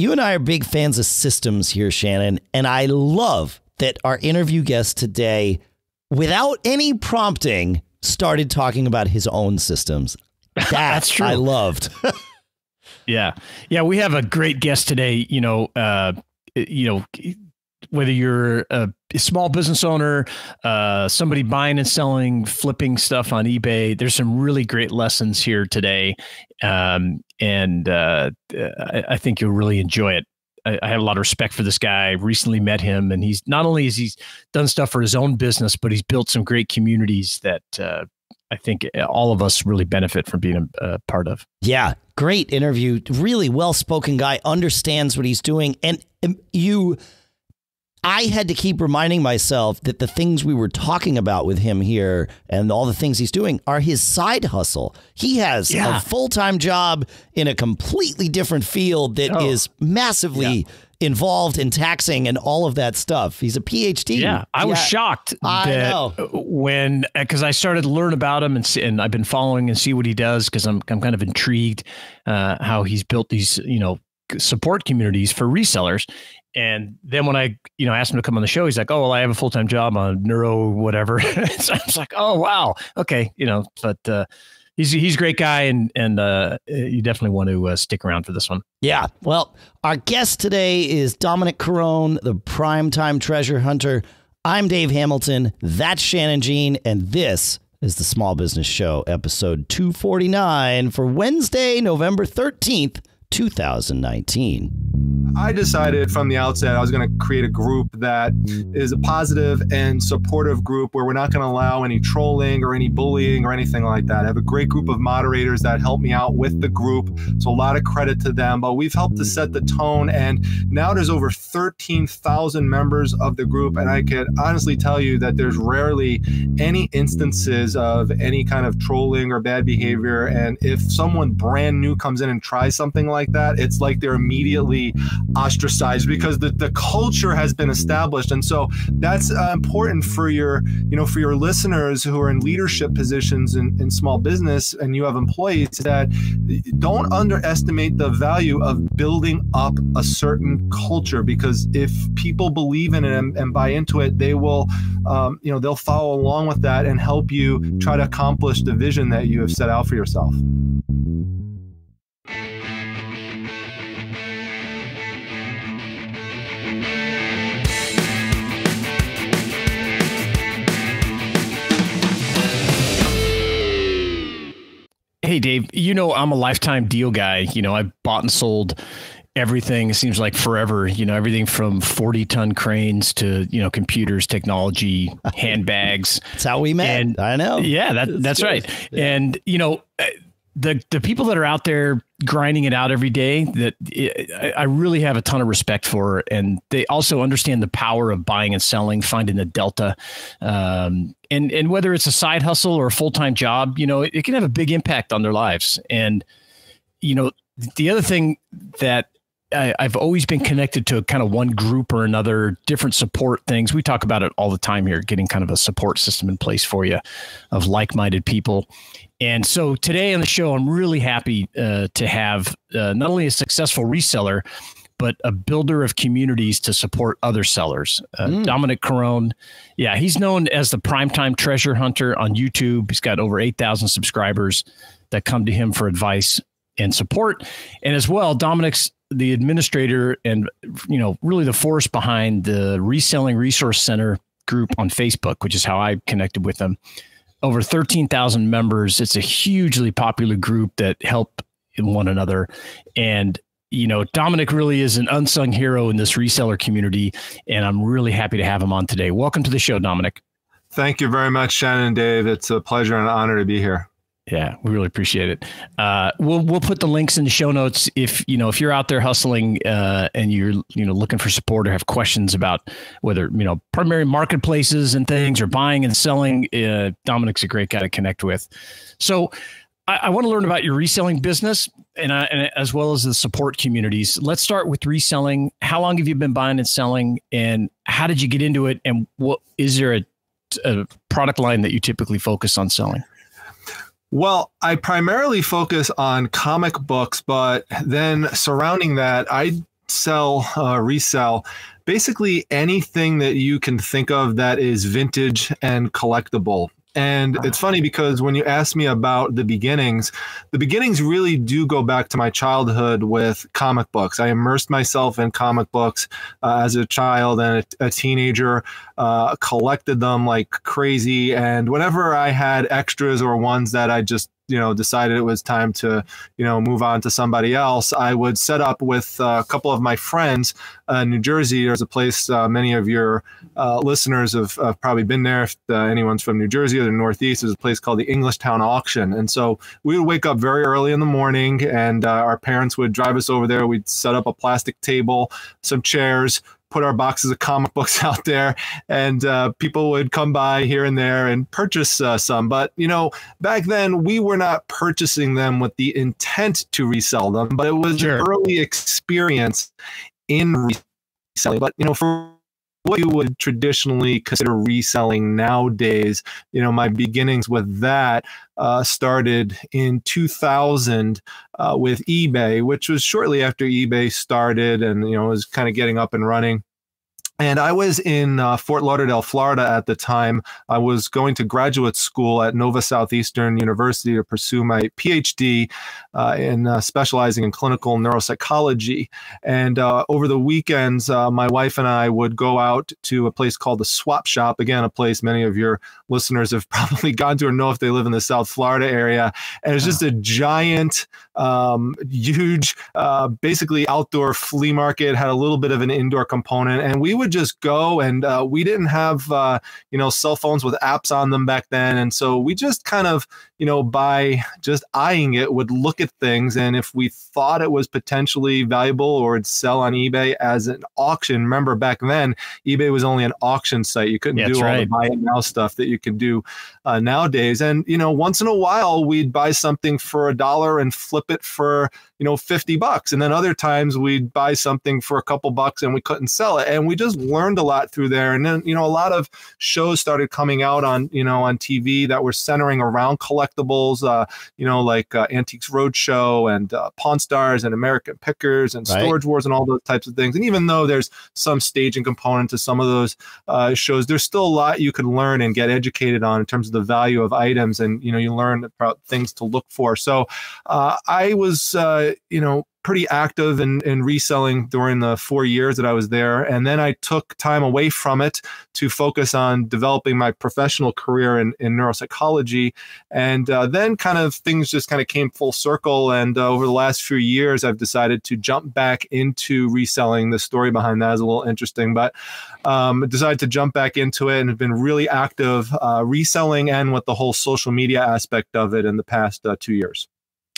you and I are big fans of systems here, Shannon, and I love that our interview guest today, without any prompting, started talking about his own systems. That That's true. I loved. Yeah, yeah, we have a great guest today. You know, uh, you know, whether you're a small business owner, uh, somebody buying and selling, flipping stuff on eBay, there's some really great lessons here today, um, and uh, I, I think you'll really enjoy it. I, I have a lot of respect for this guy. I recently met him, and he's not only has he's done stuff for his own business, but he's built some great communities that uh, I think all of us really benefit from being a, part of. Yeah, great interview. Really well spoken guy, understands what he's doing. And you, I had to keep reminding myself that the things we were talking about with him here and all the things he's doing are his side hustle. He has Yeah. a full time job in a completely different field that is Oh. massively involved in taxing and all of that stuff. He's a PhD. Yeah, I was shocked I that know. when because I started to learn about him and see, and I've been following and see what he does because I'm I'm kind of intrigued uh, how he's built these you know support communities for resellers. And then when I you know asked him to come on the show, he's like, "Oh well, I have a full time job on neuro whatever." so I was like, "Oh wow, okay," you know. But uh, he's he's a great guy, and and uh, you definitely want to uh, stick around for this one. Yeah. Well, our guest today is Dominic Carone, the primetime treasure hunter. I'm Dave Hamilton. That's Shannon Jean. And this is the Small Business Show, episode 249 for Wednesday, November 13th, 2019. I decided from the outset I was going to create a group that is a positive and supportive group where we're not going to allow any trolling or any bullying or anything like that. I have a great group of moderators that help me out with the group. So a lot of credit to them, but we've helped to set the tone and now there's over 13,000 members of the group and I can honestly tell you that there's rarely any instances of any kind of trolling or bad behavior and if someone brand new comes in and tries something like that, it's like they're immediately ostracized because the, the culture has been established. And so that's uh, important for your you know for your listeners who are in leadership positions in, in small business and you have employees that don't underestimate the value of building up a certain culture because if people believe in it and, and buy into it they will um, you know they'll follow along with that and help you try to accomplish the vision that you have set out for yourself Hey, Dave, you know, I'm a lifetime deal guy. You know, I've bought and sold everything. It seems like forever, you know, everything from 40 ton cranes to, you know, computers, technology, handbags. That's how we met. And- I know. Yeah, that, that's good. right. And, you know, uh, the, the people that are out there grinding it out every day that I- really have a ton of respect for, and they also understand the power of buying and selling, finding the delta, um, and and whether it's a side hustle or a full time job, you know, it, it can have a big impact on their lives. And you know, the other thing that I, I've always been connected to kind of one group or another, different support things. We talk about it all the time here, getting kind of a support system in place for you of like minded people. And so today on the show, I'm really happy uh, to have uh, not only a successful reseller, but a builder of communities to support other sellers. Uh, Dominic Carone, yeah, he's known as the primetime treasure hunter on YouTube. He's got over 8,000 subscribers that come to him for advice and support. And as well, Dominic's the administrator and you know really the force behind the reselling resource center group on Facebook, which is how I connected with them. Over 13,000 members. It's a hugely popular group that help one another. And you know, Dominic really is an unsung hero in this reseller community, and I'm really happy to have him on today. Welcome to the show, Dominic. thank you very much shannon and dave it's a pleasure and an honor to be here Yeah, we really appreciate it. Uh, we'll we'll put the links in the show notes if you know if you're out there hustling uh, and you're you know looking for support or have questions about whether you know primary marketplaces and things or buying and selling. Uh, Dominic's a great guy to connect with. So I, I want to learn about your reselling business and, uh, and as well as the support communities. Let's start with reselling. How long have you been buying and selling, and how did you get into it? And what is there a, a product line that you typically focus on selling? Well, I primarily focus on comic books, but then surrounding that, I sell, uh, resell basically anything that you can think of that is vintage and collectible. And it's funny because when you ask me about the beginnings, the beginnings really do go back to my childhood with comic books. I immersed myself in comic books uh, as a child and a, a teenager, uh, collected them like crazy. And whenever I had extras or ones that I just you know decided it was time to you know move on to somebody else i would set up with a couple of my friends uh, in new jersey. There's a place uh, many of your uh, listeners have, have, probably been there. If uh, anyone's from new jersey or the northeast there's a place called the englishtown auction. And so we would wake up very early in the morning and uh, our parents would drive us over there. We'd set up a plastic table some chairs put our boxes of comic books out there, and uh, people would come by here and there and purchase uh, some. But you know, back then we were not purchasing them with the intent to resell them, but it was sure. an early experience in reselling. But you know, for what you would traditionally consider reselling nowadays. You know, my beginnings with that uh, started in 2000 uh, with eBay, which was shortly after eBay started and, you know, was kind of getting up and running. And I was in uh, Fort Lauderdale, Florida at the time. I was going to graduate school at Nova Southeastern University to pursue my PhD uh, in uh, specializing in clinical neuropsychology. And uh, over the weekends, uh, my wife and I would go out to a place called the Swap Shop. Again, a place many of your listeners have probably gone to or know if they live in the South Florida area. And it's just a giant, um, huge, uh, basically outdoor flea market, had a little bit of an indoor component. And we would just go and uh, we didn't have uh, you know cell phones with apps on them back then and so we just kind of you know by just eyeing it would look at things. And if we thought it was potentially valuable or it'd sell on ebay as an auction remember back then ebay was only an auction site. You couldn't do all right. the buy it now stuff that you can do uh, nowadays. And you know once in a while we'd buy something for a dollar and flip it for you know 50 bucks. And then other times we'd buy something for a couple bucks and we couldn't sell it. And we just learned a lot through there. And then you know a lot of shows started coming out on you know on tv that were centering around collectibles uh, you know like uh, antiques roadshow and uh, pawn stars and american pickers and right. storage wars and all those types of things and even though there's some staging component to some of those uh, shows there's still a lot you can learn and get educated on in terms of the value of items and you know you learn about things to look for so uh, i was uh, you know, pretty active in, in reselling during the four years that I was there. And then I took time away from it to focus on developing my professional career in, in neuropsychology. And uh, then kind of things just kind of came full circle. And uh, over the last few years, I've decided to jump back into reselling. The story behind that is a little interesting, but um, decided to jump back into it and have been really active uh, reselling and with the whole social media aspect of it in the past uh, two years.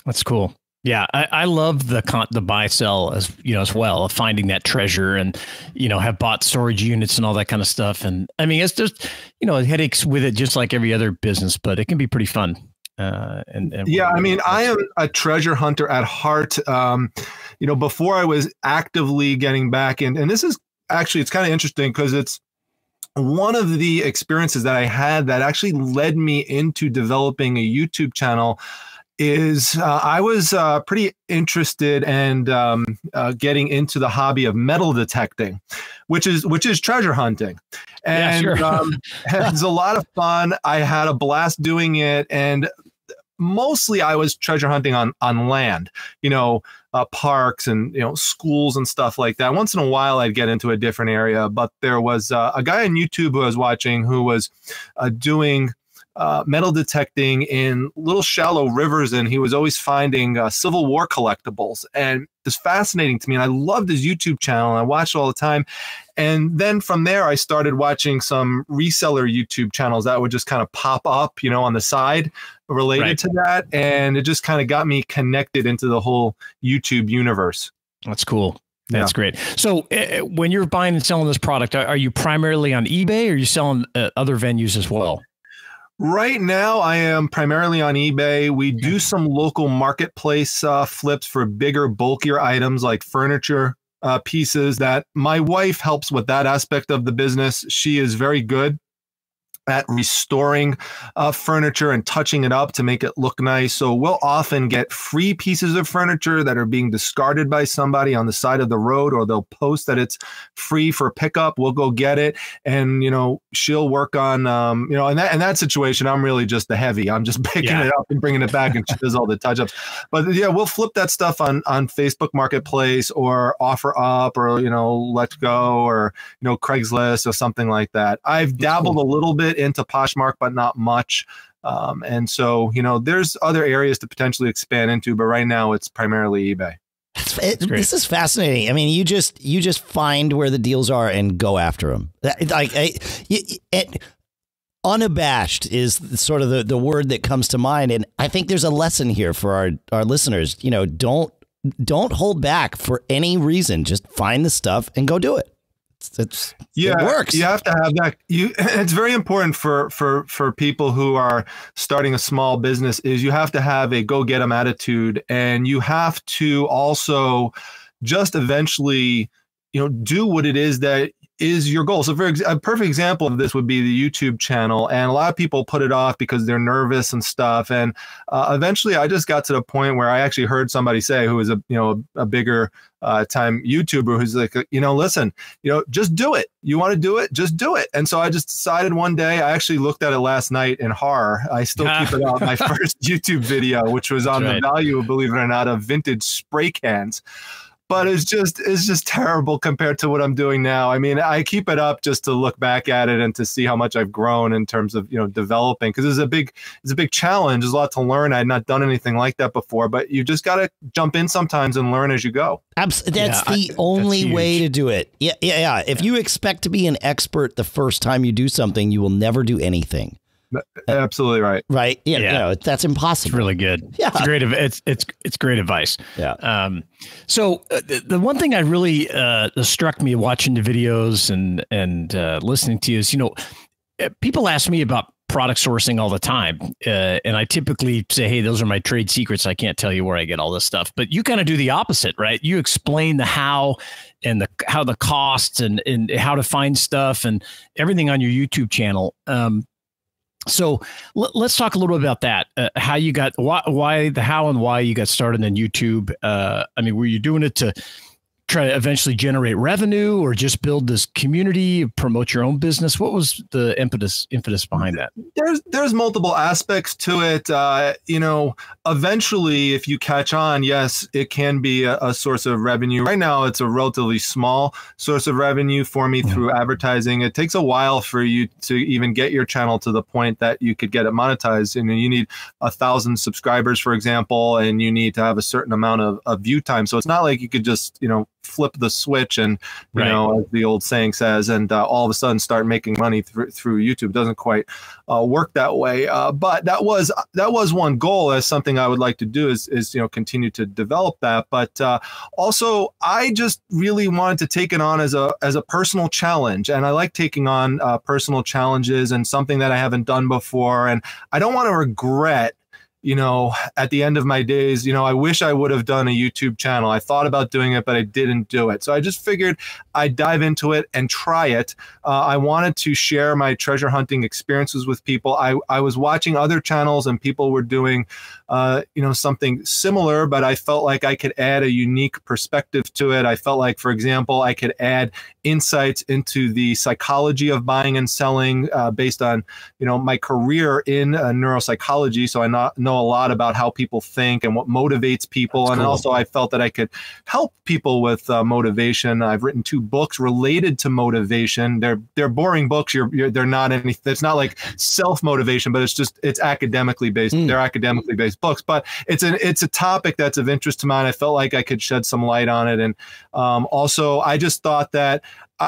That's cool. Yeah, I, I love the con- the buy sell as you know as well of finding that treasure and you know have bought storage units and all that kind of stuff and I mean it's just you know headaches with it just like every other business but it can be pretty fun. Uh, and, and yeah, I mean I am a treasure hunter at heart. Um, you know, before I was actively getting back in, and this is actually it's kind of interesting because it's one of the experiences that I had that actually led me into developing a YouTube channel is uh, I was uh, pretty interested and um, uh, getting into the hobby of metal detecting, which is which is treasure hunting, and yeah, sure. um, it's a lot of fun. I had a blast doing it, and mostly I was treasure hunting on on land, you know, uh, parks and you know schools and stuff like that. Once in a while, I'd get into a different area, but there was uh, a guy on YouTube who I was watching who was uh, doing uh, metal detecting in little shallow rivers, and he was always finding uh, Civil War collectibles. And it's fascinating to me. And I loved his YouTube channel, and I watched it all the time. And then from there, I started watching some reseller YouTube channels that would just kind of pop up, you know, on the side related right. to that. And it just kind of got me connected into the whole YouTube universe. That's cool. That's yeah. great. So, uh, when you're buying and selling this product, are, are you primarily on eBay or are you selling uh, other venues as well? Right now, I am primarily on eBay. We do some local marketplace uh, flips for bigger, bulkier items like furniture uh, pieces that my wife helps with that aspect of the business. She is very good at restoring uh, furniture and touching it up to make it look nice. So we'll often get free pieces of furniture that are being discarded by somebody on the side of the road, or they'll post that it's free for pickup. We'll go get it, and you know she'll work on um, you know in that in that situation I'm really just the heavy. I'm just picking yeah. it up and bringing it back, and she does all the touch ups. But yeah, we'll flip that stuff on on Facebook Marketplace or Offer Up or you know Let's Go or you know Craigslist or something like that. I've dabbled cool. a little bit into Poshmark, but not much. Um, and so, you know, there's other areas to potentially expand into, but right now it's primarily eBay. It, this is fascinating. I mean, you just you just find where the deals are and go after them. Like, it, unabashed is sort of the, the word that comes to mind, and I think there's a lesson here for our our listeners. You know, don't don't hold back for any reason. Just find the stuff and go do it it's, yeah it works. you have to have that. You it's very important for for for people who are starting a small business is you have to have a go get them attitude and you have to also just eventually you know do what it is that is your goal. So, for a perfect example of this would be the YouTube channel, and a lot of people put it off because they're nervous and stuff. And uh, eventually, I just got to the point where I actually heard somebody say, who was a you know a bigger uh, time YouTuber, who's like, you know, listen, you know, just do it. You want to do it, just do it. And so I just decided one day. I actually looked at it last night in horror. I still keep it out. My first YouTube video, which was on right. the value, believe it or not, of vintage spray cans but it's just it's just terrible compared to what I'm doing now. I mean, I keep it up just to look back at it and to see how much I've grown in terms of you know developing because it's a big it's a big challenge. There's a lot to learn. I had not done anything like that before, but you just got to jump in sometimes and learn as you go. That's yeah, the I, only that's way to do it. Yeah, yeah, yeah. If you expect to be an expert the first time you do something, you will never do anything. Absolutely right. Right. Yeah. yeah. You know, that's impossible. It's really good. Yeah. It's great. It's it's it's great advice. Yeah. Um. So uh, the, the one thing I really uh, struck me watching the videos and and uh, listening to you is you know uh, people ask me about product sourcing all the time, uh, and I typically say, "Hey, those are my trade secrets. I can't tell you where I get all this stuff." But you kind of do the opposite, right? You explain the how and the how the costs and and how to find stuff and everything on your YouTube channel. Um, so l- let's talk a little bit about that. Uh, how you got why, why the how and why you got started in YouTube. Uh, I mean, were you doing it to try to eventually generate revenue or just build this community, promote your own business? What was the impetus impetus behind that? There's there's multiple aspects to it. Uh, you know, eventually, if you catch on, yes, it can be a, a, source of revenue. Right now, it's a relatively small source of revenue for me through advertising. It takes a while for you to even get your channel to the point that you could get it monetized. And you need a thousand subscribers, for example, and you need to have a certain amount of, of view time. So it's not like you could just, you know, flip the switch and you right. know as the old saying says and uh, all of a sudden start making money through through youtube doesn't quite uh, work that way uh, but that was that was one goal as something i would like to do is is you know continue to develop that but uh, also i just really wanted to take it on as a as a personal challenge and i like taking on uh, personal challenges and something that i haven't done before and i don't want to regret you know, at the end of my days, you know, I wish I would have done a YouTube channel. I thought about doing it, but I didn't do it. So I just figured I'd dive into it and try it. Uh, I wanted to share my treasure hunting experiences with people. I, I was watching other channels and people were doing, uh, you know, something similar, but I felt like I could add a unique perspective to it. I felt like, for example, I could add insights into the psychology of buying and selling uh, based on, you know, my career in uh, neuropsychology. So I not know know a lot about how people think and what motivates people. That's and cool. also, I felt that I could help people with uh, motivation. I've written two books related to motivation. They're they're boring books. You're, you're they're not any. It's not like self motivation, but it's just it's academically based. Mm. They're academically based books, but it's an it's a topic that's of interest to mine. I felt like I could shed some light on it, and um, also I just thought that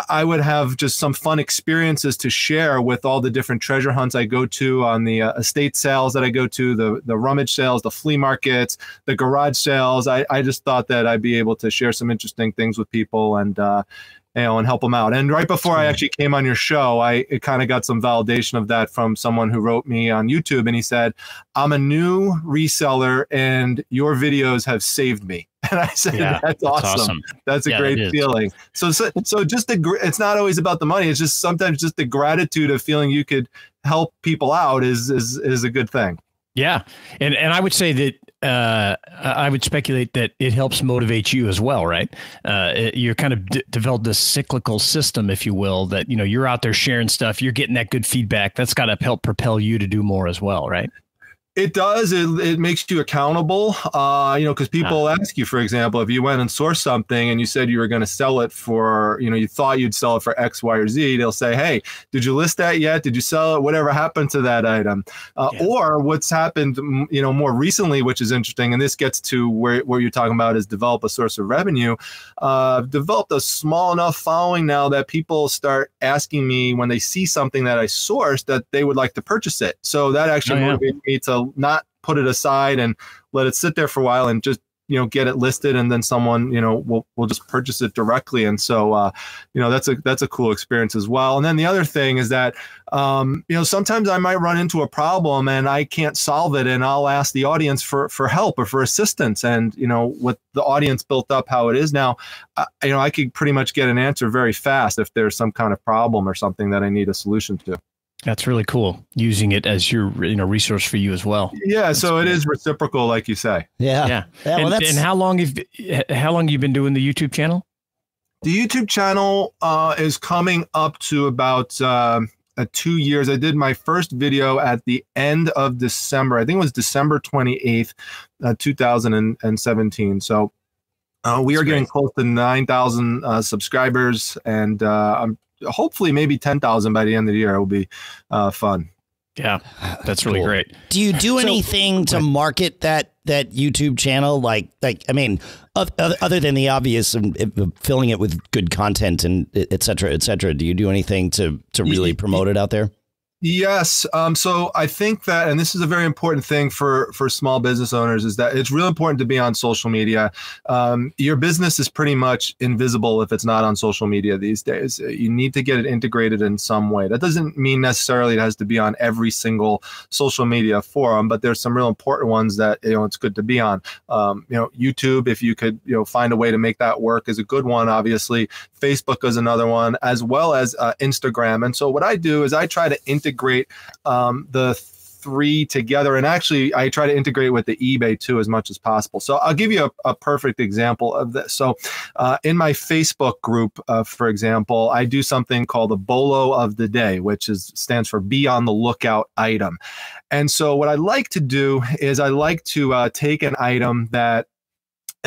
I would have just some fun experiences to share with all the different treasure hunts I go to on the uh, estate sales that I go to, the the rummage sales, the flea markets, the garage sales. I, I just thought that I'd be able to share some interesting things with people and uh, you know, and help them out. And right before I actually came on your show, I kind of got some validation of that from someone who wrote me on YouTube, and he said, "I'm a new reseller, and your videos have saved me." And I said, yeah, that's, that's awesome. awesome. That's a yeah, great feeling. So, so, so just the, it's not always about the money. It's just sometimes just the gratitude of feeling you could help people out is, is, is a good thing. Yeah. And, and I would say that, uh, I would speculate that it helps motivate you as well, right? Uh, you're kind of d- developed this cyclical system, if you will, that, you know, you're out there sharing stuff, you're getting that good feedback. That's got to help propel you to do more as well, right? It does. It, it makes you accountable. Uh, you know, because people uh, ask you, for example, if you went and sourced something and you said you were going to sell it for, you know, you thought you'd sell it for X, Y, or Z, they'll say, "Hey, did you list that yet? Did you sell it? Whatever happened to that item?" Uh, yeah. Or what's happened, you know, more recently, which is interesting, and this gets to where where you're talking about is develop a source of revenue. Uh, developed a small enough following now that people start asking me when they see something that I sourced that they would like to purchase it. So that actually oh, yeah. motivates me to not put it aside and let it sit there for a while and just you know get it listed and then someone you know will will just purchase it directly. And so uh, you know that's a that's a cool experience as well. And then the other thing is that um, you know sometimes i might run into a problem and i can't solve it and i'll ask the audience for for help or for assistance. And you know with the audience built up how it is now uh, you know i could pretty much get an answer very fast if there's some kind of problem or something that i need a solution to that's really cool. Using it as your you know resource for you as well. Yeah, that's so it is reciprocal, like you say. Yeah, yeah. yeah well, and, and, how long have how long have you been doing the YouTube channel? The YouTube channel uh, is coming up to about uh, two years. I did my first video at the end of December. I think it was December twenty eighth, uh, two thousand and seventeen. So. Uh, we are getting close to 9,000 uh, subscribers, and uh, I'm hopefully maybe 10,000 by the end of the year. It will be uh, fun. Yeah, that's really cool. great. Do you do anything so, to market that that YouTube channel? Like, like I mean, other than the obvious and filling it with good content and et cetera, et cetera. Do you do anything to to really promote it out there? Yes. Um, so I think that, and this is a very important thing for for small business owners, is that it's real important to be on social media. Um, your business is pretty much invisible if it's not on social media these days. You need to get it integrated in some way. That doesn't mean necessarily it has to be on every single social media forum, but there's some real important ones that you know it's good to be on. Um, you know, YouTube, if you could you know find a way to make that work, is a good one. Obviously, Facebook is another one, as well as uh, Instagram. And so what I do is I try to integrate integrate um, the three together. And actually, I try to integrate with the eBay too as much as possible. So I'll give you a, a perfect example of this. So uh, in my Facebook group, uh, for example, I do something called the Bolo of the Day, which is stands for Be on the Lookout item. And so what I like to do is I like to uh, take an item that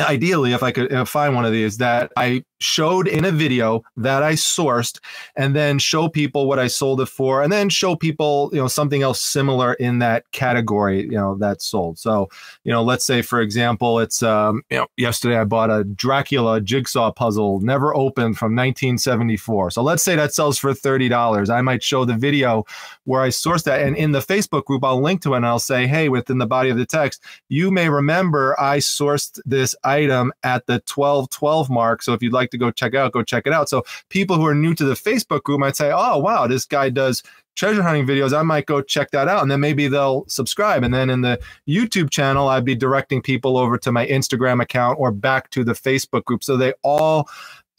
ideally if i could find one of these that i showed in a video that I sourced and then show people what I sold it for and then show people, you know, something else similar in that category, you know, that's sold. So, you know, let's say for example, it's um, you know, yesterday I bought a Dracula jigsaw puzzle never opened from 1974. So let's say that sells for $30. I might show the video where I sourced that and in the Facebook group I'll link to it and I'll say, "Hey, within the body of the text, you may remember I sourced this item at the 1212 mark. So if you'd like like to go check out, go check it out. So people who are new to the Facebook group might say, oh, wow, this guy does treasure hunting videos. I might go check that out. And then maybe they'll subscribe. And then in the YouTube channel, I'd be directing people over to my Instagram account or back to the Facebook group. So they all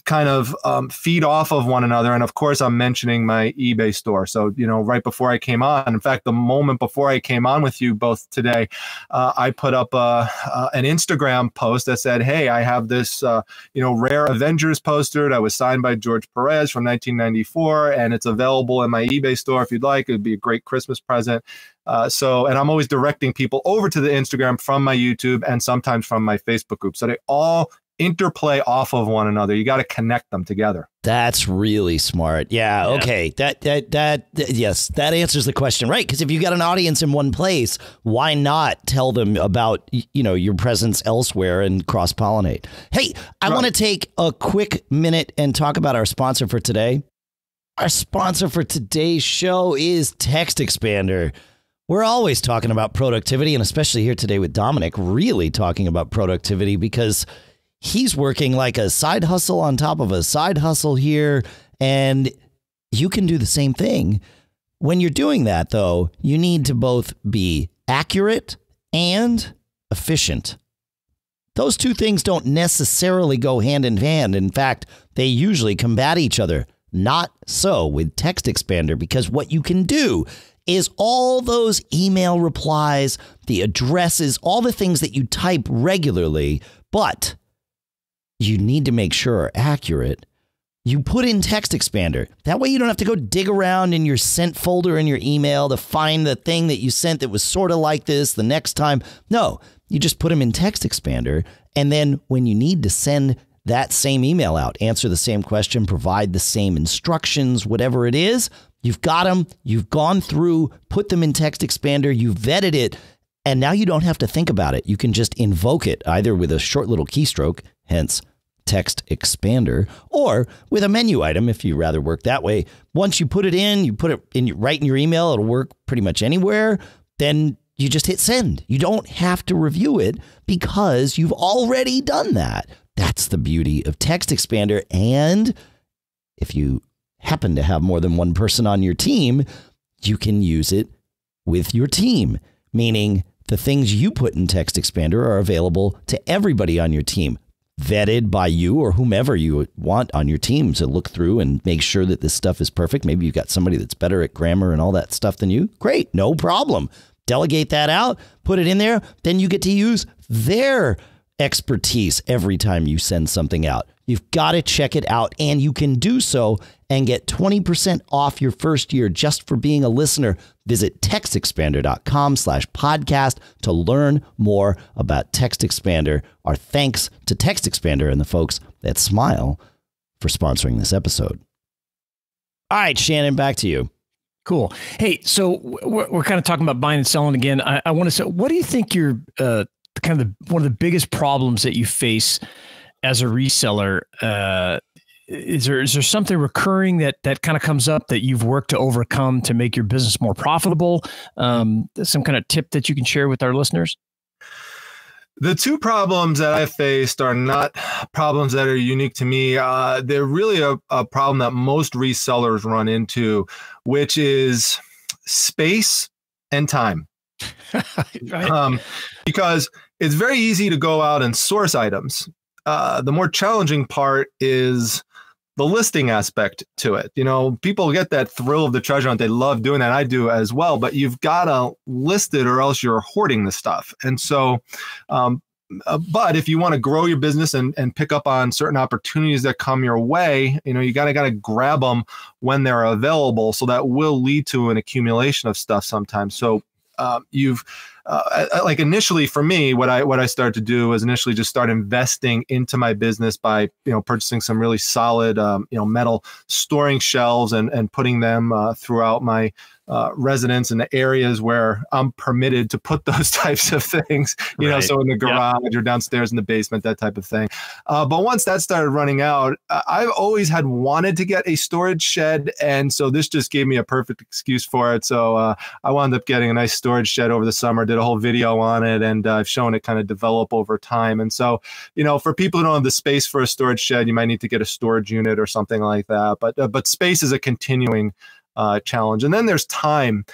kind of um, feed off of one another. And of course, I'm mentioning my eBay store. So, you know, right before I came on, in fact, the moment before I came on with you both today, uh, I put up uh, uh, an Instagram post that said, Hey, I have this, uh, you know, rare Avengers poster that was signed by George Perez from 1994, and it's available in my eBay store if you'd like. It'd be a great Christmas present. Uh, so, and I'm always directing people over to the Instagram from my YouTube and sometimes from my Facebook group. So they all interplay off of one another. You got to connect them together. That's really smart. Yeah, yeah. Okay. That, that that yes, that answers the question, right? Because if you got an audience in one place, why not tell them about you know your presence elsewhere and cross pollinate? Hey, I right. want to take a quick minute and talk about our sponsor for today. Our sponsor for today's show is Text Expander. We're always talking about productivity, and especially here today with Dominic, really talking about productivity because he's working like a side hustle on top of a side hustle here. And you can do the same thing. When you're doing that, though, you need to both be accurate and efficient. Those two things don't necessarily go hand in hand. In fact, they usually combat each other. Not so with Text Expander because what you can do is all those email replies, the addresses, all the things that you type regularly, but you need to make sure are accurate. You put in Text Expander. That way, you don't have to go dig around in your sent folder in your email to find the thing that you sent that was sort of like this the next time. No, you just put them in Text Expander. And then when you need to send that same email out, answer the same question, provide the same instructions, whatever it is, you've got them, you've gone through, put them in Text Expander, you vetted it, and now you don't have to think about it. You can just invoke it either with a short little keystroke, hence text expander, or with a menu item if you rather work that way. Once you put it in, you put it in right in your email, it'll work pretty much anywhere. Then you just hit send. You don't have to review it because you've already done that. That's the beauty of Text Expander. And if you happen to have more than one person on your team, you can use it with your team, meaning the things you put in Text Expander are available to everybody on your team, vetted by you or whomever you want on your team to look through and make sure that this stuff is perfect. Maybe you've got somebody that's better at grammar and all that stuff than you. Great, no problem delegate that out, put it in there, then you get to use their expertise every time you send something out. You've got to check it out, and you can do so and get 20% off your first year just for being a listener. Visit textexpander.com slash podcast to learn more about Text Expander. Our thanks to Text Expander and the folks at Smile for sponsoring this episode. All right, Shannon, back to you. Cool. Hey, so we're, we're kind of talking about buying and selling again. I, I want to say, what do you think your uh, kind of the, one of the biggest problems that you face as a reseller? Uh, is there is there something recurring that that kind of comes up that you've worked to overcome to make your business more profitable? Um, some kind of tip that you can share with our listeners. The two problems that I faced are not problems that are unique to me. Uh, they're really a, a problem that most resellers run into, which is space and time. right. um, because it's very easy to go out and source items. Uh, the more challenging part is the listing aspect to it. You know, people get that thrill of the treasure hunt. They love doing that. I do as well, but you've got to list it or else you're hoarding the stuff. And so, um, uh, but if you want to grow your business and, and pick up on certain opportunities that come your way, you know, you gotta gotta grab them when they're available. So that will lead to an accumulation of stuff sometimes. So uh, you've uh, like initially for me, what I what I started to do was initially just start investing into my business by you know purchasing some really solid um, you know metal storing shelves and and putting them uh, throughout my uh, residents in the areas where I'm permitted to put those types of things, you right. know, so in the garage yep. or downstairs in the basement, that type of thing. Uh, but once that started running out, I've always had wanted to get a storage shed. And so this just gave me a perfect excuse for it. So uh, I wound up getting a nice storage shed over the summer, did a whole video on it, and uh, I've shown it kind of develop over time. And so, you know, for people who don't have the space for a storage shed, you might need to get a storage unit or something like that. But, uh, but space is a continuing uh, challenge. And then there's time.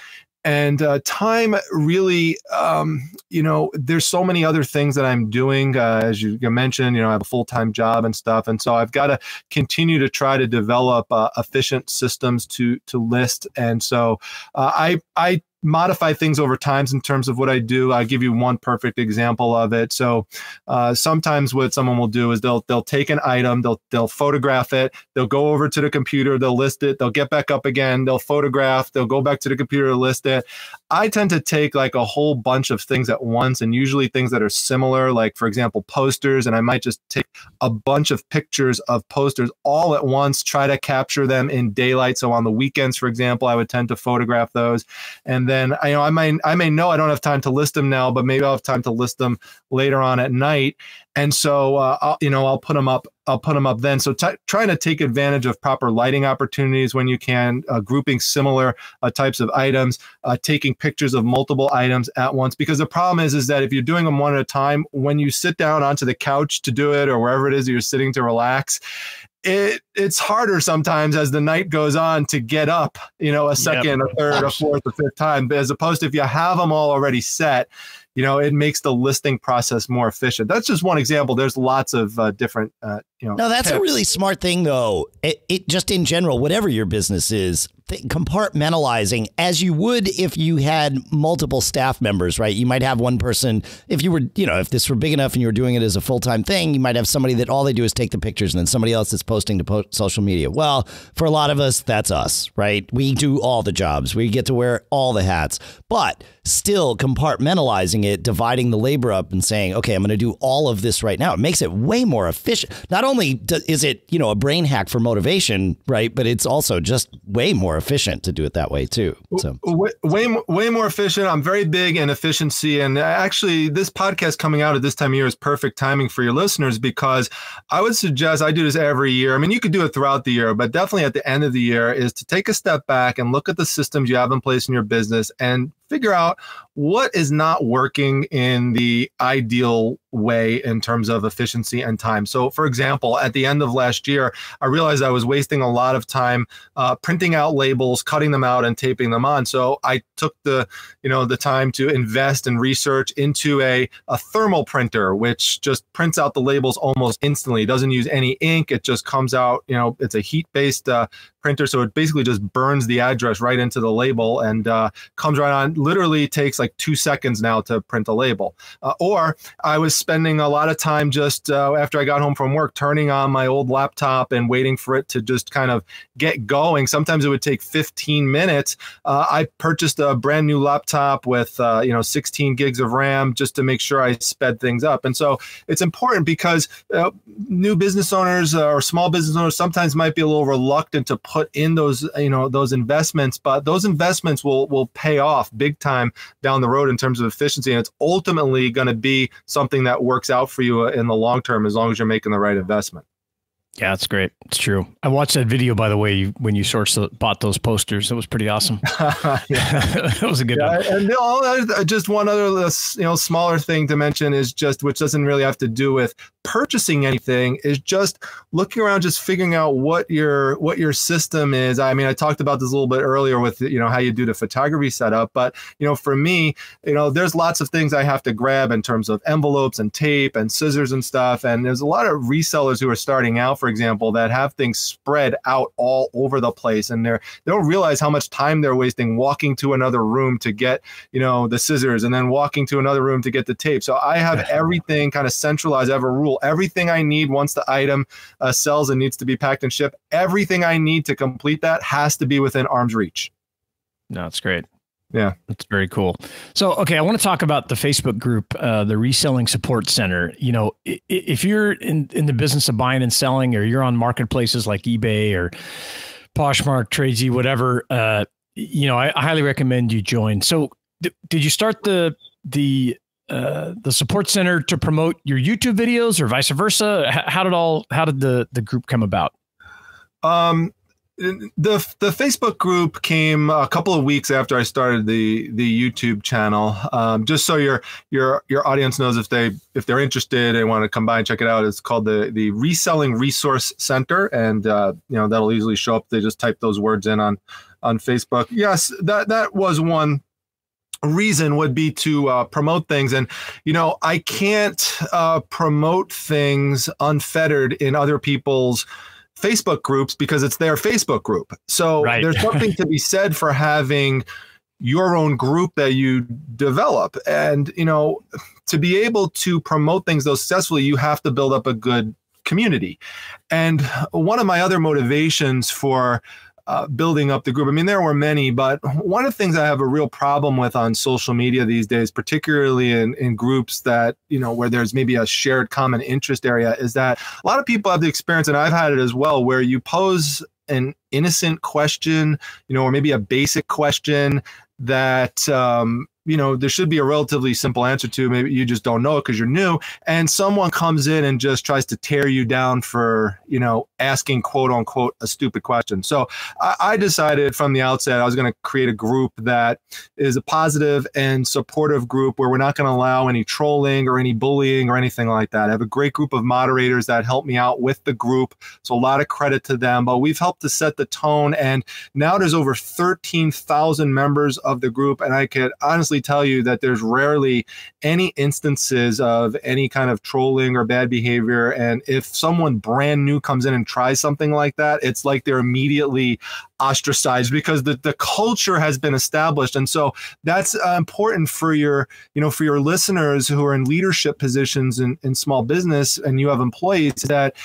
And uh, time really, um, you know, there's so many other things that I'm doing. Uh, as you mentioned, you know, I have a full time job and stuff, and so I've got to continue to try to develop uh, efficient systems to to list. And so I I modify things over times in terms of what I do. I'll give you one perfect example of it. So uh, sometimes what someone will do is they'll they'll take an item, they'll they'll photograph it, they'll go over to the computer, they'll list it, they'll get back up again, they'll photograph, they'll go back to the computer list it. I tend to take like a whole bunch of things at once and usually things that are similar, like for example, posters, and I might just take a bunch of pictures of posters all at once, try to capture them in daylight. So on the weekends, for example, I would tend to photograph those and and then I you know I may I may know I don't have time to list them now, but maybe I'll have time to list them later on at night. And so uh, I'll, you know I'll put them up I'll put them up then. So t- trying to take advantage of proper lighting opportunities when you can, uh, grouping similar uh, types of items, uh, taking pictures of multiple items at once. Because the problem is, is that if you're doing them one at a time, when you sit down onto the couch to do it or wherever it is you're sitting to relax, it it's harder sometimes as the night goes on to get up, you know, a second, yep. a third, a fourth, a fifth time. But as opposed to if you have them all already set, you know, it makes the listing process more efficient. That's just one example. There's lots of uh, different, uh, you know. No, that's tips. a really smart thing, though. It, it just in general, whatever your business is, compartmentalizing as you would if you had multiple staff members, right? You might have one person, if you were, you know, if this were big enough and you were doing it as a full time thing, you might have somebody that all they do is take the pictures and then somebody else that's posting to post social media. Well, for a lot of us, that's us, right? We do all the jobs, we get to wear all the hats, but still compartmentalizing it, dividing the labor up and saying, okay, I'm going to do all of this right now. It makes it way more efficient. Not only is it, you know, a brain hack for motivation, right? But it's also just way more more efficient to do it that way too. So way, way, way more efficient. I'm very big in efficiency, and actually, this podcast coming out at this time of year is perfect timing for your listeners because I would suggest I do this every year. I mean, you could do it throughout the year, but definitely at the end of the year is to take a step back and look at the systems you have in place in your business and figure out what is not working in the ideal way in terms of efficiency and time. So, for example, at the end of last year, I realized I was wasting a lot of time uh, printing out labels, cutting them out, and taping them on. So, I took the you know the time to invest and research into a a thermal printer, which just prints out the labels almost instantly. It doesn't use any ink. It just comes out. You know, it's a heat based uh, printer, so it basically just burns the address right into the label and uh, comes right on. Literally takes like two seconds now to print a label. Uh, or I was spending a lot of time just uh, after I got home from work, turning on my old laptop and waiting for it to just kind of get going. Sometimes it would take 15 minutes. Uh, I purchased a brand new laptop with uh, you know 16 gigs of RAM just to make sure I sped things up. And so it's important because uh, new business owners or small business owners sometimes might be a little reluctant to put put in those you know those investments but those investments will will pay off big time down the road in terms of efficiency and it's ultimately going to be something that works out for you uh, in the long term as long as you're making the right investment yeah, that's great. It's true. I watched that video, by the way, when you sourced bought those posters. It was pretty awesome. that was a good yeah, one. And all, uh, just one other, uh, you know, smaller thing to mention is just, which doesn't really have to do with purchasing anything, is just looking around, just figuring out what your what your system is. I mean, I talked about this a little bit earlier with you know how you do the photography setup, but you know, for me, you know, there's lots of things I have to grab in terms of envelopes and tape and scissors and stuff. And there's a lot of resellers who are starting out. For example, that have things spread out all over the place, and they're they don't realize how much time they're wasting walking to another room to get you know the scissors, and then walking to another room to get the tape. So I have everything kind of centralized. I have a rule: everything I need once the item uh, sells and needs to be packed and shipped, everything I need to complete that has to be within arm's reach. No, that's great. Yeah, that's very cool. So, okay, I want to talk about the Facebook group, uh, the Reselling Support Center. You know, if you're in in the business of buying and selling, or you're on marketplaces like eBay or Poshmark, Tradesy, whatever, uh, you know, I, I, highly recommend you join. So, did you start the the uh, the support center to promote your YouTube videos, or vice versa? H- how did all how did the the group come about? Um, the the Facebook group came a couple of weeks after I started the the YouTube channel. Um, just so your your your audience knows if they if they're interested and want to come by and check it out, it's called the the Reselling Resource Center, and uh, you know that'll easily show up. They just type those words in on on Facebook. Yes, that that was one reason would be to uh, promote things and you know i can't uh, promote things unfettered in other people's Facebook groups because it's their Facebook group. So right. there's something to be said for having your own group that you develop. And, you know, to be able to promote things though successfully, you have to build up a good community. And one of my other motivations for uh, building up the group. I mean, there were many, but one of the things I have a real problem with on social media these days, particularly in, in groups that, you know, where there's maybe a shared common interest area, is that a lot of people have the experience, and I've had it as well, where you pose an innocent question, you know, or maybe a basic question that um, you know there should be a relatively simple answer to maybe you just don't know it because you're new. And someone comes in and just tries to tear you down for you know asking quote unquote a stupid question. So i, I decided from the outset i was going to create a group that is a positive and supportive group where we're not going to allow any trolling or any bullying or anything like that. I have a great group of moderators that help me out with the group so a lot of credit to them but we've helped to set the tone. And now there's over 13000 members of the group and i could honestly honestly tell you that there's rarely any instances of any kind of trolling or bad behavior. And if someone brand new comes in and tries something like that, it's like they're immediately ostracized because the, the culture has been established and so that's uh, important for your you know for your listeners who are in leadership positions in, in small business and you have employees that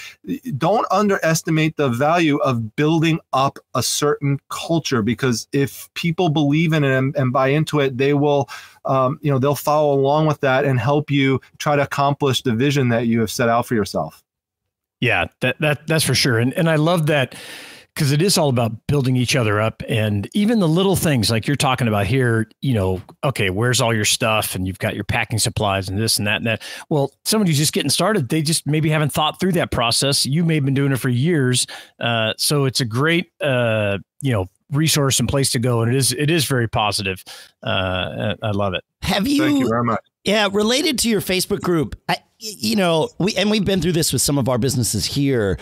don't underestimate the value of building up a certain culture because if people believe in it and, and buy into it they will um, you know they'll follow along with that and help you try to accomplish the vision that you have set out for yourself. Yeah that, that that's for sure. And and i love that because it is all about building each other up. And even the little things like you're talking about here you know okay where's all your stuff? And you've got your packing supplies and this and that and that. Well somebody who's just getting started they just maybe haven't thought through that process. You may have been doing it for years. Uh, so it's a great uh, you know resource and place to go and it is it is very positive uh, i love it have you thank you very much yeah related to your facebook group I, you know we and we've been through this with some of our businesses here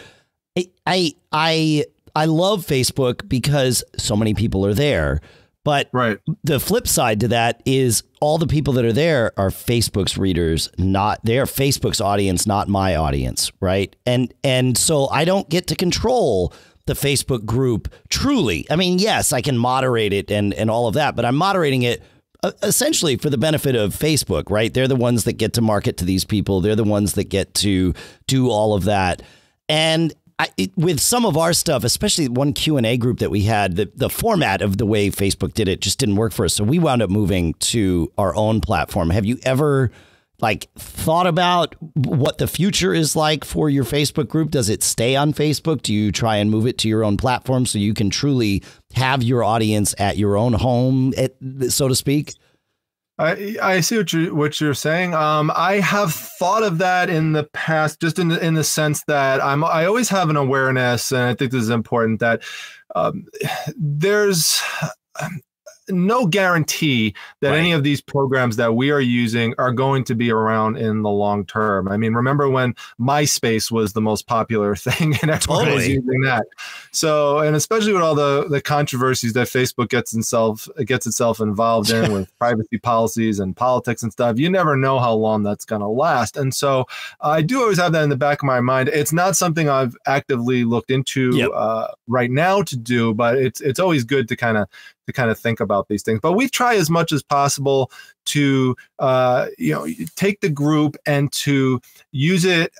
I I I love Facebook because so many people are there. But right. the flip side to that is all the people that are there are Facebook's readers, not they are Facebook's audience, not my audience, right? And and so I don't get to control the Facebook group truly. I mean, yes, I can moderate it and and all of that, but I'm moderating it uh, essentially for the benefit of Facebook, right? They're the ones that get to market to these people. They're the ones that get to do all of that. And I, it, with some of our stuff, especially one Q and A group that we had, the the format of the way Facebook did it just didn't work for us. So we wound up moving to our own platform. Have you ever like thought about what the future is like for your Facebook group? Does it stay on Facebook? Do you try and move it to your own platform so you can truly have your audience at your own home, so to speak? I, I see what you what you're saying. Um, I have thought of that in the past, just in the, in the sense that I'm I always have an awareness, and I think this is important that um, there's no guarantee that right. any of these programs that we are using are going to be around in the long term. I mean, remember when MySpace was the most popular thing and everyone totally. was using that. So, and especially with all the the controversies that Facebook gets itself gets itself involved in with privacy policies and politics and stuff, you never know how long that's going to last. And so, I do always have that in the back of my mind. It's not something I've actively looked into yep. uh, right now to do, but it's it's always good to kind of to kind of think about these things. But we try as much as possible to uh, you know take the group and to use it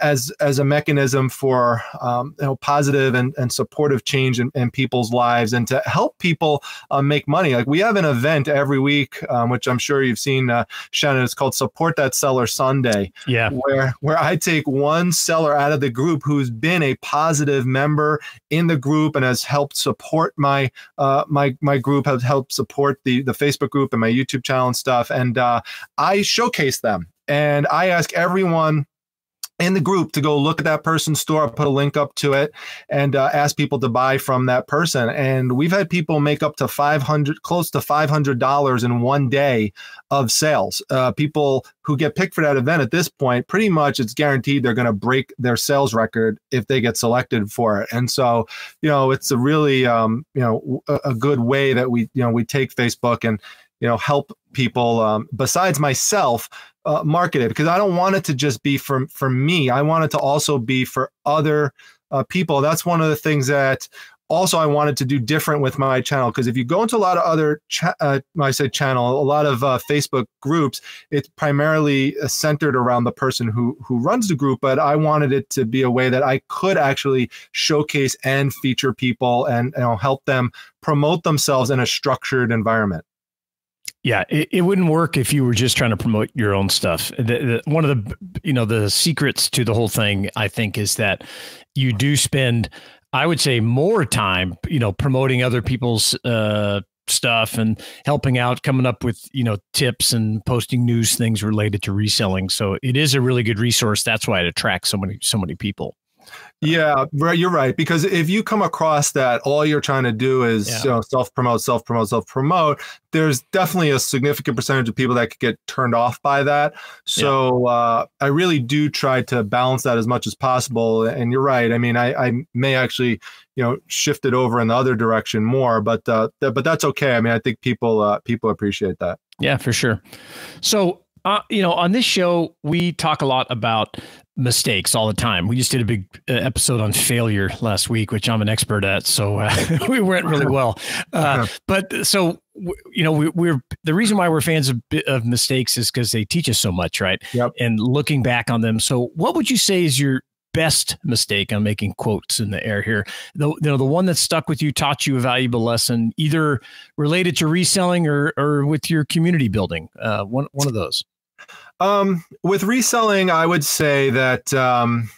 as as a mechanism for um, you know positive and, and supportive change in, in people's lives and to help people uh, make money. Like we have an event every week, um, which I'm sure you've seen, uh, Shannon. It's called Support That Seller Sunday. Yeah, where where I take one seller out of the group who's been a positive member in the group and has helped support my uh, my my group, have helped support the the Facebook group and my YouTube channel and stuff. And uh, I showcase them and I ask everyone in the group to go look at that person's store. Put a link up to it and uh, ask people to buy from that person. And we've had people make up to 500, close to $500 in one day of sales. Uh, people who get picked for that event at this point, pretty much it's guaranteed they're going to break their sales record if they get selected for it. And so, you know, it's a really, um, you know, a, a good way that we, you know, we take Facebook and, you know help people um, besides myself uh, market it because I don't want it to just be for for me. I want it to also be for other uh, people. That's one of the things that also I wanted to do different with my channel because if you go into a lot of other, cha- uh, I said channel, a lot of uh, Facebook groups, it's primarily uh, centered around the person who who runs the group. But I wanted it to be a way that I could actually showcase and feature people and you know, help them promote themselves in a structured environment. Yeah, it, it wouldn't work if you were just trying to promote your own stuff. The, the, one of the you know the secrets to the whole thing, I think, is that you do spend, I would say, more time, you know, promoting other people's uh, stuff and helping out, coming up with you know tips and posting news things related to reselling. So it is a really good resource. That's why it attracts so many so many people. Yeah, right. You're right. Because if you come across that all you're trying to do is yeah. you know, self promote, self promote, self promote, there's definitely a significant percentage of people that could get turned off by that. So yeah. uh, I really do try to balance that as much as possible. And you're right. I mean, I, I may actually you know shift it over in the other direction more, but uh, th- but that's okay. I mean, I think people uh, people appreciate that. Yeah, for sure. So uh, you know, on this show, we talk a lot about mistakes all the time. We just did a big uh, episode on failure last week, which I'm an expert at. So uh, we went really well. Uh, but so, you know, we, are the reason why we're fans of, of mistakes is because they teach us so much, right? Yep. And looking back on them. So, what would you say is your best mistake? I'm making quotes in the air here. The you know the one that stuck with you, taught you a valuable lesson, either related to reselling or or with your community building. Uh, one one of those. Um, with reselling, I would say that um,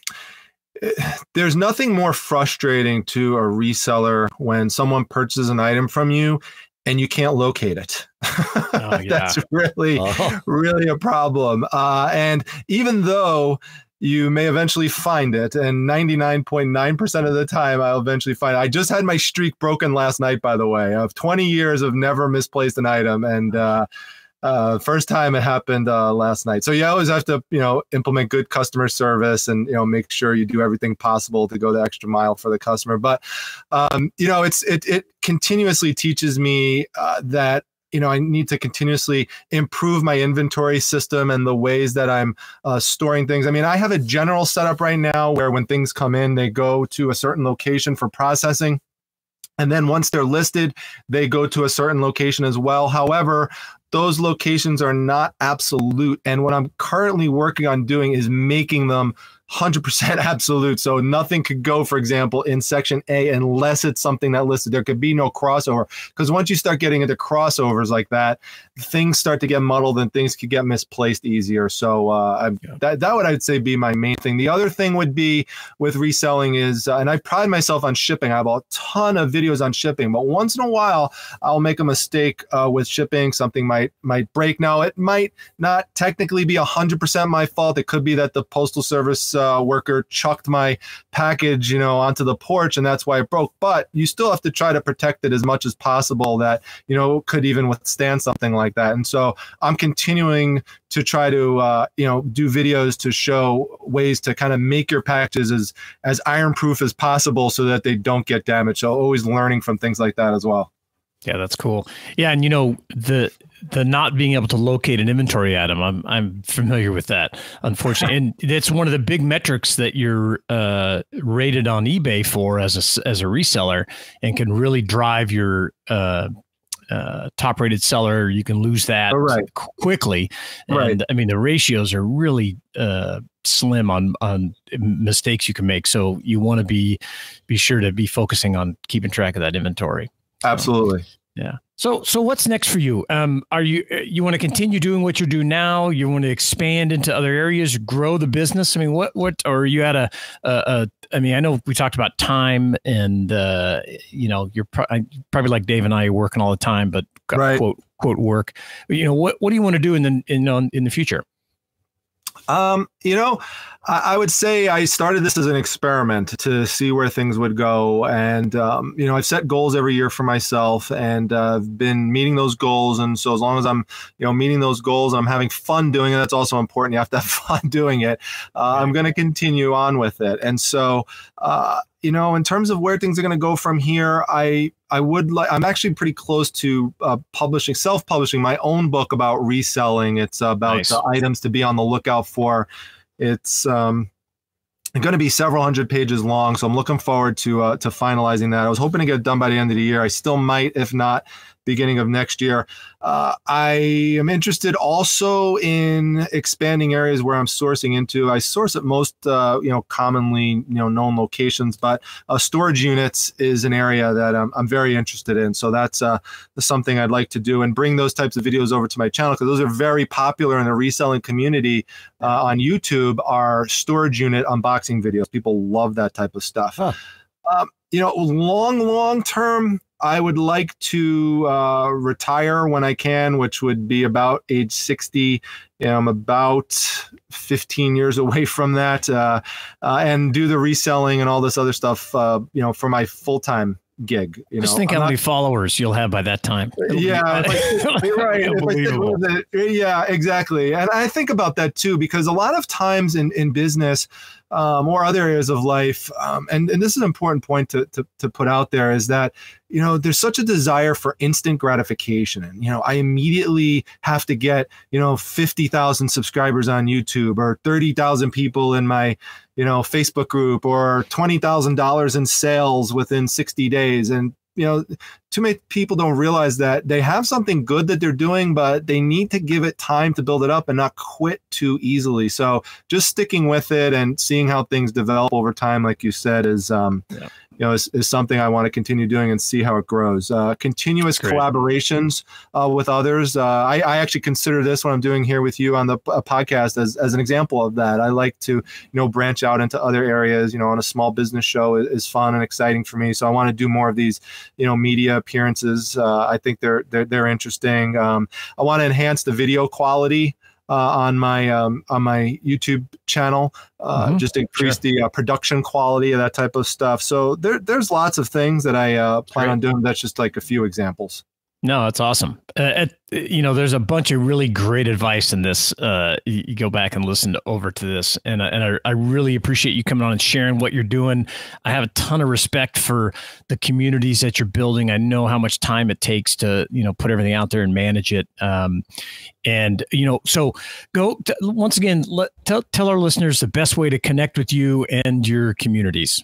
there's nothing more frustrating to a reseller when someone purchases an item from you and you can't locate it. Oh, yeah. That's really, oh. really a problem. Uh, and even though you may eventually find it, and 99.9% of the time, I'll eventually find it. I just had my streak broken last night, by the way, of 20 years of never misplaced an item. And, uh, uh, first time it happened uh, last night. So you always have to, you know, implement good customer service and you know make sure you do everything possible to go the extra mile for the customer. But um, you know, it's it it continuously teaches me uh, that you know i need to continuously improve my inventory system and the ways that i'm uh, storing things i mean i have a general setup right now where when things come in they go to a certain location for processing and then once they're listed, they go to a certain location as well. However, those locations are not absolute. And what I'm currently working on doing is making them 100% absolute. So nothing could go, for example, in section A unless it's something that listed. There could be no crossover because once you start getting into crossovers like that, things start to get muddled and things could get misplaced easier. So uh, yeah. that that would I'd say be my main thing. The other thing would be with reselling is, uh, and I pride myself on shipping. I have a ton of videos on shipping, but once in a while I'll make a mistake uh, with shipping. Something might might break. Now it might not technically be 100% my fault. It could be that the postal service uh, worker chucked my package, you know, onto the porch, and that's why it broke. But you still have to try to protect it as much as possible. That you know could even withstand something like that. And so I'm continuing to try to uh, you know do videos to show ways to kind of make your packages as as iron proof as possible so that they don't get damaged. So always learning from things like that as well. Yeah, that's cool. Yeah, and you know the the not being able to locate an inventory item. I'm I'm familiar with that, unfortunately, and that's one of the big metrics that you're uh, rated on eBay for as a as a reseller, and can really drive your uh, uh, top rated seller. You can lose that oh, right. quickly, and right. I mean the ratios are really uh, slim on on mistakes you can make. So you want to be be sure to be focusing on keeping track of that inventory. Absolutely. Yeah. So so what's next for you? Um, are you you want to continue doing what you're doing now? You want to expand into other areas, grow the business? I mean, what what or are you at a, a, a I mean, I know we talked about time and uh, you know, you're pro- probably like Dave and I working all the time, but right. quote quote work. You know, what what do you want to do in the in on in the future? Um, you know, I, I, would say I started this as an experiment to see where things would go, and um, you know, I've set goals every year for myself, and uh, I've been meeting those goals. And so, as long as I'm, you know, meeting those goals, I'm having fun doing it. That's also important. You have to have fun doing it. Uh, I'm going to continue on with it, and so. Uh, you know, in terms of where things are going to go from here, I I would like. I'm actually pretty close to uh, publishing, self-publishing my own book about reselling. It's about nice. the items to be on the lookout for. It's um, going to be several hundred pages long, so I'm looking forward to uh, to finalizing that. I was hoping to get it done by the end of the year. I still might, if not, beginning of next year. Uh, I am interested also in expanding areas where I'm sourcing into. I source at most, uh, you know, commonly you know known locations, but uh, storage units is an area that I'm, I'm very interested in. So that's uh, something I'd like to do and bring those types of videos over to my channel because those are very popular in the reselling community uh, on YouTube. Are storage unit unboxing videos. People love that type of stuff. Huh. Um, you know, long, long term, I would like to uh, retire when I can, which would be about age 60. I'm about 15 years away from that, uh, uh, and do the reselling and all this other stuff, uh, you know, for my full time gig. You Just know, think I'm how many followers you'll have by that time. yeah, if I- you're right. If I stick Unbelievable. with it, yeah, exactly. And I think about that too because a lot of times in in business um, or other areas of life, um, and and this is an important point to, to to put out there is that you know there's such a desire for instant gratification, and you know I immediately have to get you know fifty thousand subscribers on YouTube or thirty thousand people in my you know Facebook group or twenty thousand dollars in sales within sixty days, and you know too many people don't realize that they have something good that they're doing, but they need to give it time to build it up and not quit too easily. So just sticking with it and seeing how things develop over time, like you said, is um, Yeah. You know is, is something I want to continue doing and see how it grows. Uh, continuous Great. collaborations uh, with others. Uh, I, I actually consider this what I'm doing here with you on the uh, podcast as, as an example of that. I like to you know branch out into other areas. You know, on a small business show is, is fun and exciting for me. So I want to do more of these you know media appearances. Uh, I think they're they're they're interesting. Um, I want to enhance the video quality. Uh, on my um, on my YouTube channel, uh, Mhm. just increase the uh, production quality of that type of stuff. So there, there's lots of things that I uh, plan Great. on doing. That's just like a few examples. No, that's awesome. Uh, at, you know, there's a bunch of really great advice in this. Uh, you, go back and listen to, over to this, and I- and I, I really appreciate you coming on and sharing what you're doing. I have a ton of respect for the communities that you're building. I know how much time it takes to you know put everything out there and manage it. Um, and you know, so go once again. Let tell our listeners the best way to connect with you and your communities.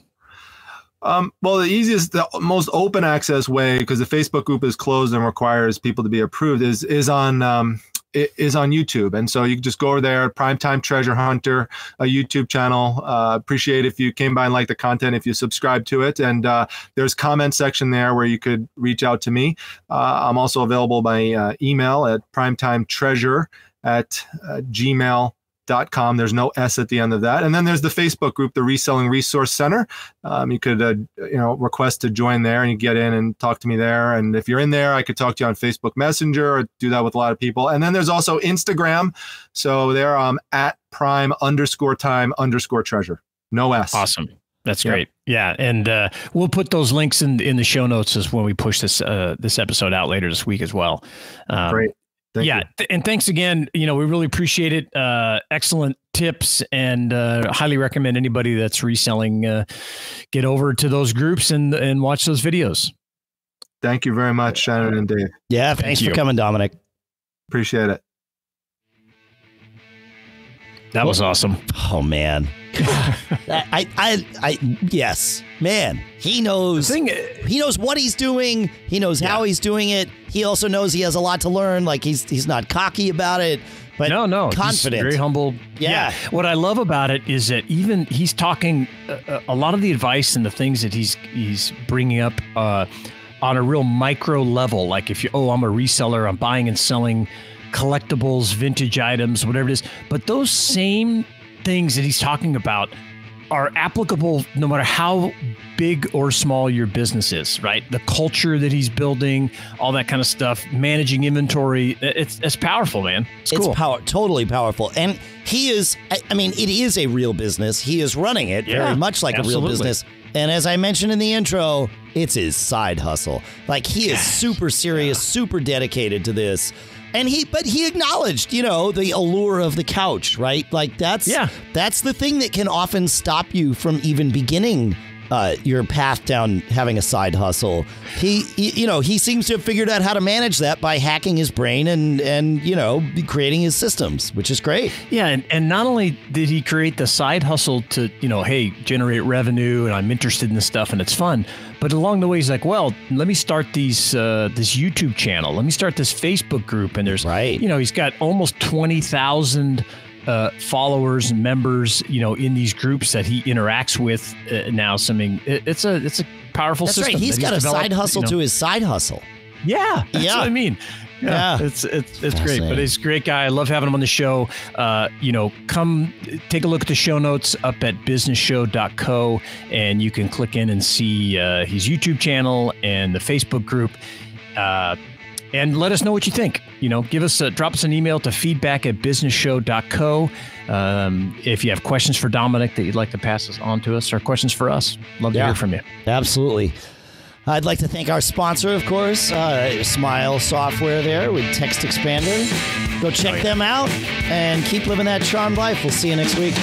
Um, well, the easiest, the most open access way, because the Facebook group is closed and requires people to be approved, is is on um, is on YouTube. And so you can just go over there, Primetime Treasure Hunter, a YouTube channel. Uh, appreciate if you came by and liked the content, if you subscribe to it. And uh, there's comment section there where you could reach out to me. Uh, I'm also available by uh, email at primetimetreasure at uh, gmail. Dot com. There's no S at the end of that. And then there's the Facebook group, the Reselling Resource Center. Um, you could, uh, you know, request to join there, and you get in and talk to me there. And if you're in there, I could talk to you on Facebook Messenger or do that with a lot of people. And then there's also Instagram. So there, um, at Prime underscore Time underscore Treasure. No S. Awesome. That's Yeah. great. Yeah, and uh, we'll put those links in in the show notes as when we push this uh, this episode out later this week as well. Um, Great. Thank yeah, you. th- and thanks again. You know, we really appreciate it. Uh, excellent tips, and uh, highly recommend anybody that's reselling uh, get over to those groups and and watch those videos. Thank you very much, Shannon and Dave. Yeah, Thank thanks you. for coming, Dominic. Appreciate it. That was awesome. Oh man, I, I, I, yes, man. He knows. Thing, he knows what he's doing. He knows how he's doing it. He also knows he has a lot to learn. Like he's he's not cocky about it, but no, no, confident. very humble. Yeah. What I love about it is that even he's talking uh, a lot of the advice and the things that he's he's bringing up uh, on a real micro level. Like if you, oh, I'm a reseller, I'm buying and selling collectibles, vintage items, whatever it is. But those same things that he's talking about are applicable no matter how big or small your business is, right? The culture that he's building, all that kind of stuff, managing inventory. It's it's powerful, man. It's, It's cool. power, totally powerful. And he is, I, mean, it is a real business. He is running it Yeah, very much like a real business. And as I mentioned in the intro, it's his side hustle. Like he is super serious, super dedicated to this. And he, but he acknowledged, you know, the allure of the couch, right? Like that's, Yeah. that's the thing that can often stop you from even beginning uh, your path down having a side hustle. He, he, you know, he seems to have figured out how to manage that by hacking his brain and and you know creating his systems, which is great. Yeah, and, and not only did he create the side hustle to, you know, hey, generate revenue and I'm interested in this stuff and it's fun, but along the way he's like, well, let me start these uh, this YouTube channel. Let me start this Facebook group and there's Right. you know, he's got almost 20,000 uh, followers and members, you know, in these groups that he interacts with uh, now. So I mean, it, it's a it's a powerful That's system. right. He's got a side hustle you know. to his side hustle. Yeah, that's Yeah. what I mean. Yeah. it's it's it's great. But he's a great guy. I love having him on the show. Uh, you know, come take a look at the show notes up at businessshow.co, and you can click in and see uh, his YouTube channel and the Facebook group. Uh, and let us know what you think. You know, give us a, drop us an email to feedback at businessshow.co. Um, if you have questions for Dominic that you'd like to pass us on to us or questions for us, love to Yeah. hear from you. Absolutely. I'd like to thank our sponsor, of course, uh, Smile Software there with Text Expander. Go check them out and keep living that charmed life. We'll see you next week.